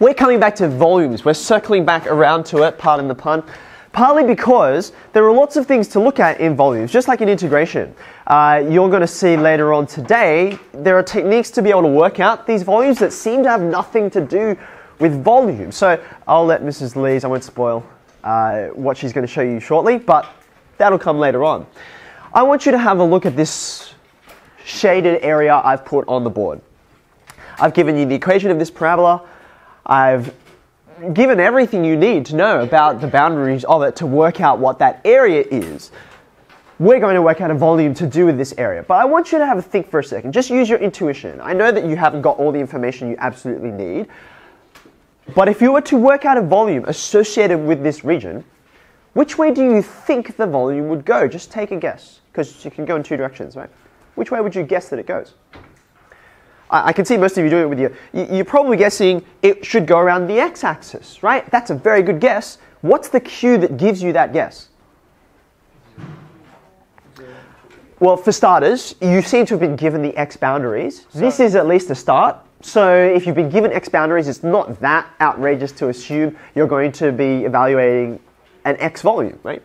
we're coming back to volumes. We're circling back around to it, pardon the pun. Partly because there are lots of things to look at in volumes, just like in integration. Uh, you're going to see later on today, there are techniques to be able to work out these volumes that seem to have nothing to do with volume. So I'll let Mrs. Lees, I won't spoil uh, what she's going to show you shortly, but that'll come later on. I want you to have a look at this shaded area I've put on the board. I've given you the equation of this parabola. I've given everything you need to know about the boundaries of it to work out what that area is. We're going to work out a volume to do with this area. But I want you to have a think for a second. Just use your intuition. I know that you haven't got all the information you absolutely need. But if you were to work out a volume associated with this region, which way do you think the volume would go? Just take a guess, because you can go in two directions, right? Which way would you guess that it goes? I, I can see most of you doing it with your. You're probably guessing it should go around the x-axis, right? That's a very good guess. What's the cue that gives you that guess? Well, for starters, you seem to have been given the x boundaries. This is at least a start. So if you've been given x boundaries, it's not that outrageous to assume you're going to be evaluating an x volume, right?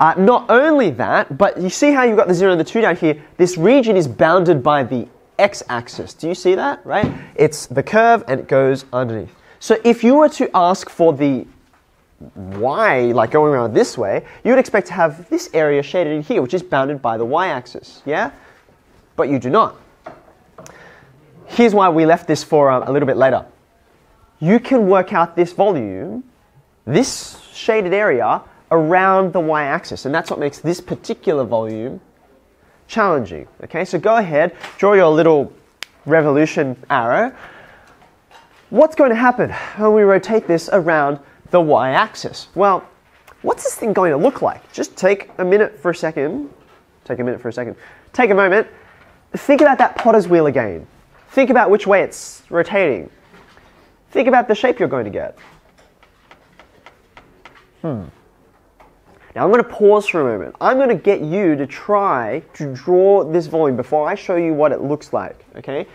Uh, not only that, but you see how you've got the 0 and the 2 down here? This region is bounded by the x-axis. Do you see that, right? It's the curve and it goes underneath. So if you were to ask for the y, like going around this way, you would expect to have this area shaded in here, which is bounded by the y-axis, yeah? But you do not. Here's why we left this for um, a little bit later. You can work out this volume, this shaded area, around the y-axis, and that's what makes this particular volume challenging. Okay, so go ahead, draw your little revolution arrow. What's going to happen when we rotate this around the y-axis? Well, what's this thing going to look like? Just take a minute for a second. Take a minute for a second. Take a moment. Think about that potter's wheel again. Think about which way it's rotating. Think about the shape you're going to get. Hmm. Now I'm going to pause for a moment. I'm going to get you to try to draw this volume before I show you what it looks like, okay?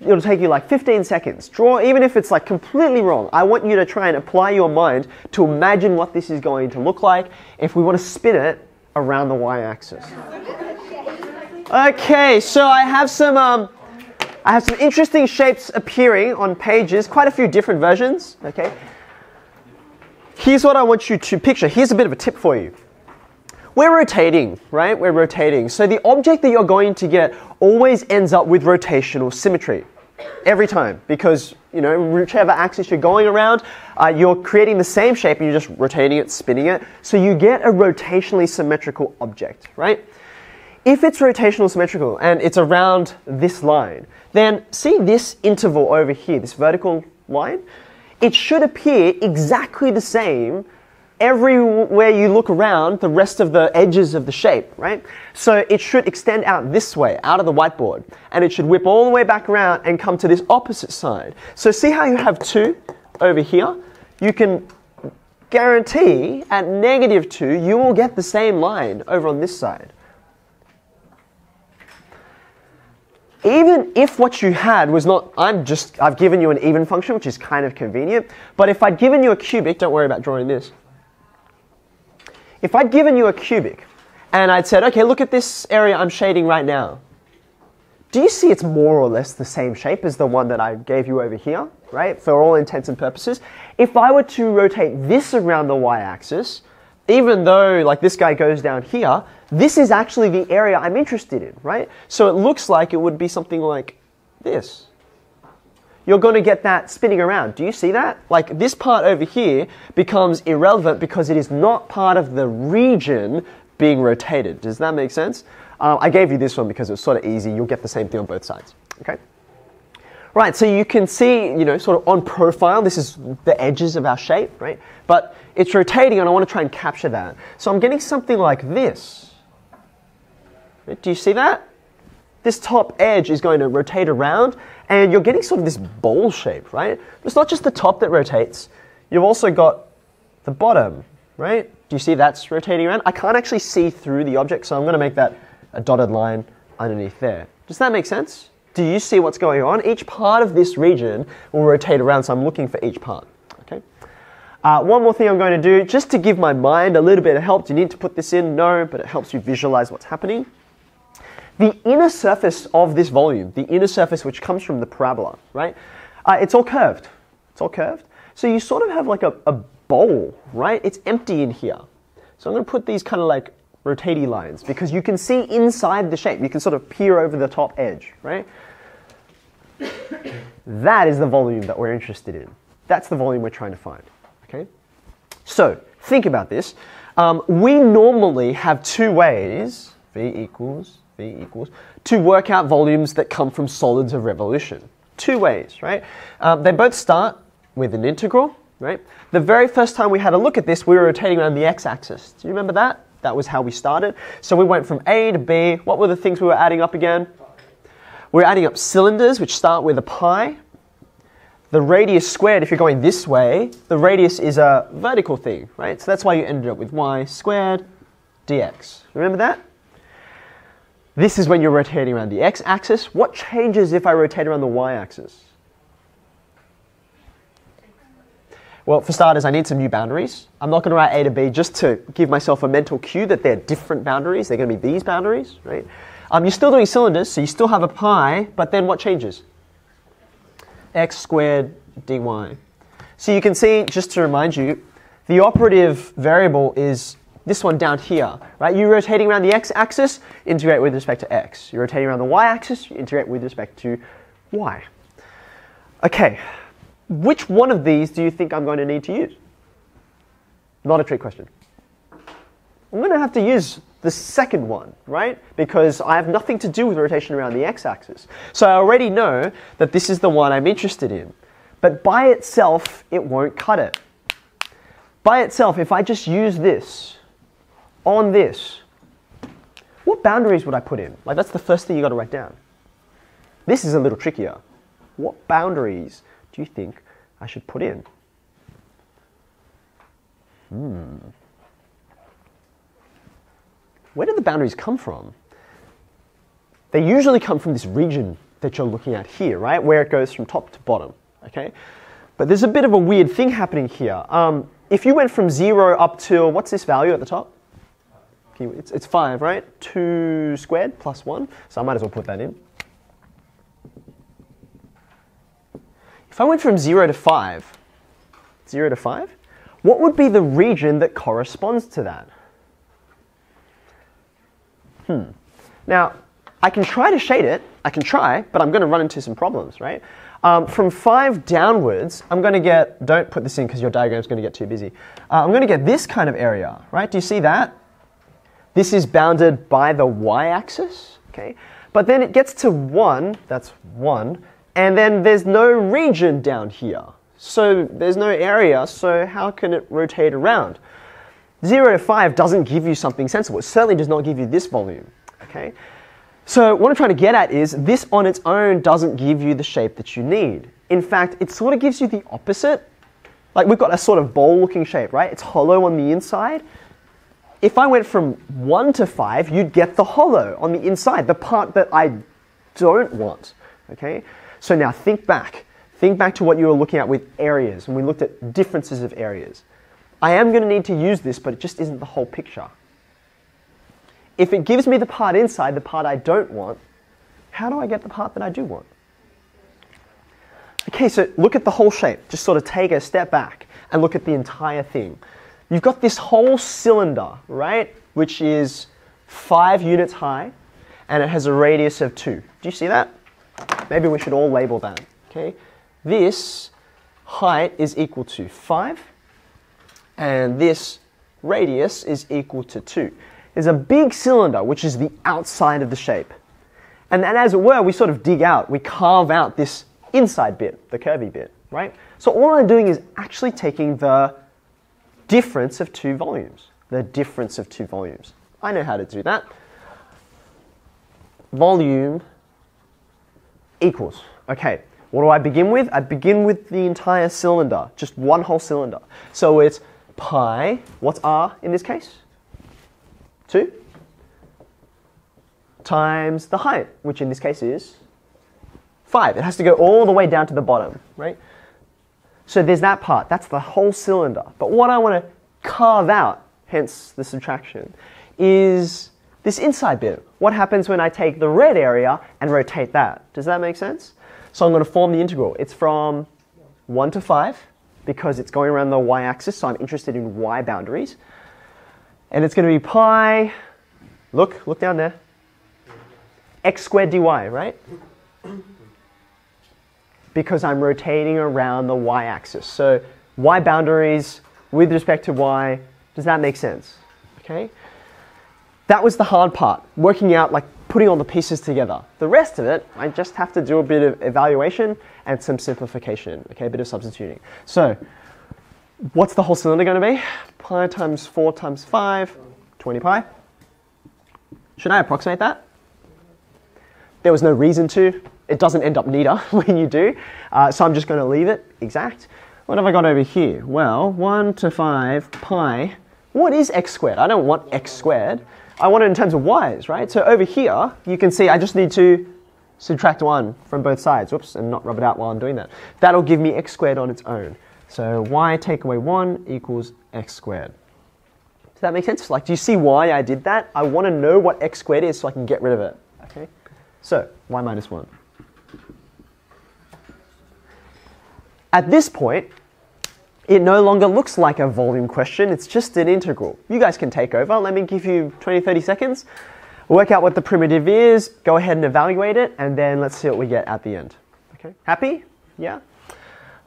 It'll take you like 15 seconds. Draw, even if it's like completely wrong. I want you to try and apply your mind to imagine what this is going to look like if we want to spin it around the y-axis. Okay, so I have some um, I have some interesting shapes appearing on pages, quite a few different versions, okay? Here's what I want you to picture. Here's a bit of a tip for you. We're rotating, right? We're rotating. So the object that you're going to get always ends up with rotational symmetry every time because, you know, whichever axis you're going around, uh, you're creating the same shape and you're just rotating it, spinning it. So you get a rotationally symmetrical object, right? If it's rotational symmetrical and it's around this line, then see this interval over here, this vertical line? It should appear exactly the same everywhere you look around the rest of the edges of the shape, right? So it should extend out this way, out of the whiteboard, and it should whip all the way back around and come to this opposite side. So see how you have two over here? You can guarantee at negative two, you will get the same line over on this side. Even if what you had was not, I'm just, I've given you an even function, which is kind of convenient, but if I'd given you a cubic, don't worry about drawing this. If I'd given you a cubic and I'd said, okay, look at this area I'm shading right now. Do you see it's more or less the same shape as the one that I gave you over here, right? For all intents and purposes. If I were to rotate this around the y-axis, even though like this guy goes down here, this is actually the area I'm interested in, right? So it looks like it would be something like this. You're going to get that spinning around. Do you see that? Like this part over here becomes irrelevant because it is not part of the region being rotated. Does that make sense? Uh, I gave you this one because it's sort of easy. You'll get the same thing on both sides. Okay. Right, so you can see, you know, sort of on profile, this is the edges of our shape, right? But it's rotating and I want to try and capture that. So I'm getting something like this. Do you see that? This top edge is going to rotate around and you're getting sort of this bowl shape, right? It's not just the top that rotates, you've also got the bottom, right? Do you see that's rotating around? I can't actually see through the object, so I'm going to make that a dotted line underneath there. Does that make sense? Do you see what's going on? Each part of this region will rotate around, so I'm looking for each part. Okay. Uh, one more thing I'm going to do, just to give my mind a little bit of help. Do you need to put this in? No, but it helps you visualize what's happening. The inner surface of this volume, the inner surface which comes from the parabola, right? Uh, it's all curved. It's all curved. So you sort of have like a, a bowl, right? It's empty in here. So I'm going to put these kind of like rotating lines because you can see inside the shape. You can sort of peer over the top edge, right? that is the volume that we're interested in. That's the volume we're trying to find, okay? So think about this. Um, we normally have two ways, V equals, V equals, to work out volumes that come from solids of revolution. Two ways, right? Um, they both start with an integral, right? The very first time we had a look at this, we were rotating around the x-axis. Do you remember that? That was how we started. So we went from A to B. What were the things we were adding up again? We're adding up cylinders, which start with a pi. The radius squared, if you're going this way, the radius is a vertical thing, right? So that's why you ended up with y squared dx. Remember that? This is when you're rotating around the x-axis. What changes if I rotate around the y-axis? Well, for starters, I need some new boundaries. I'm not going to write A to B just to give myself a mental cue that they're different boundaries. They're going to be these boundaries, right? Um, you're still doing cylinders, so you still have a pi, but then what changes? x squared dy. So you can see, just to remind you, the operative variable is this one down here, right? You're rotating around the x-axis, integrate with respect to x. You're rotating around the y-axis, integrate with respect to y. Okay, which one of these do you think I'm going to need to use? Not a trick question. I'm going to have to use the second one, right? Because I have nothing to do with rotation around the x-axis. So I already know that this is the one I'm interested in. But by itself, it won't cut it. By itself, if I just use this on this, what boundaries would I put in? Like that's the first thing you got to write down. This is a little trickier. What boundaries do you think I should put in? Hmm. Where do the boundaries come from? They usually come from this region that you're looking at here, right? Where it goes from top to bottom, okay? But there's a bit of a weird thing happening here. Um, if you went from zero up to, what's this value at the top? It's, it's five, right? Two squared plus one, so I might as well put that in. If I went from 0 to 5, 0 to 5, what would be the region that corresponds to that? Hmm. Now, I can try to shade it, I can try, but I'm going to run into some problems, right? Um, from 5 downwards, I'm going to get, don't put this in because your diagram is going to get too busy. Uh, I'm going to get this kind of area, right? Do you see that? This is bounded by the y-axis, okay? But then it gets to 1, that's 1, and then there's no region down here. So there's no area, so how can it rotate around? 0 to 5 doesn't give you something sensible. It certainly does not give you this volume. Okay? So what I'm trying to get at is this on its own doesn't give you the shape that you need. In fact, it sort of gives you the opposite. Like we've got a sort of bowl looking shape, right? It's hollow on the inside. If I went from 1 to 5, you'd get the hollow on the inside, the part that I don't want. Okay? So now think back. Think back to what you were looking at with areas, and we looked at differences of areas. I am going to need to use this, but it just isn't the whole picture. If it gives me the part inside, the part I don't want, how do I get the part that I do want? Okay, so look at the whole shape. Just sort of take a step back and look at the entire thing. You've got this whole cylinder, right, which is five units high, and it has a radius of two. Do you see that? Maybe we should all label that. Okay, this height is equal to 5, and this radius is equal to 2. There's a big cylinder, which is the outside of the shape. And then, as it were, we sort of dig out, we carve out this inside bit, the curvy bit, right? So all I'm doing is actually taking the difference of two volumes. The difference of two volumes. I know how to do that. Volume equals. Okay, what do I begin with? I begin with the entire cylinder, just one whole cylinder. So it's pi, what's r in this case? 2 times the height, which in this case is 5. It has to go all the way down to the bottom, right? So there's that part. That's the whole cylinder. But what I want to carve out, hence the subtraction, is this inside bit. What happens when I take the red area and rotate that? Does that make sense? So I'm going to form the integral. It's from 1 to 5 because it's going around the y-axis, so I'm interested in y boundaries. And it's going to be pi, look, look down there, x squared dy, right? Because I'm rotating around the y-axis. So y boundaries with respect to y, does that make sense? Okay? That was the hard part, working out, like putting all the pieces together. The rest of it, I just have to do a bit of evaluation and some simplification, okay, a bit of substituting. So, what's the whole cylinder going to be? Pi times 4 times 5, 20 pi. Should I approximate that? There was no reason to. It doesn't end up neater when you do, uh, so I'm just going to leave it exact. What have I got over here? Well, 1 to 5 pi. What is x squared? I don't want x squared. I want it in terms of y's, right? So over here, you can see I just need to subtract 1 from both sides, whoops, and not rub it out while I'm doing that. That'll give me x squared on its own. So y take away 1 equals x squared. Does that make sense? Like, do you see why I did that? I want to know what x squared is so I can get rid of it. Okay? So, y minus 1. At this point, it no longer looks like a volume question, it's just an integral. You guys can take over. Let me give you 20, 30 seconds. Work out what the primitive is, go ahead and evaluate it, and then let's see what we get at the end. Okay, happy? Yeah?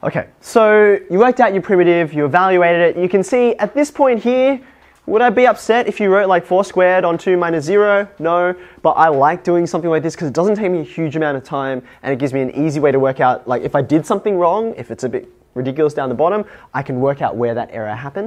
Okay, so you worked out your primitive, you evaluated it. You can see at this point here, would I be upset if you wrote like 4 squared on 2 minus 0? No, but I like doing something like this because it doesn't take me a huge amount of time and it gives me an easy way to work out like if I did something wrong, if it's a bit ridiculous down the bottom, I can work out where that error happened.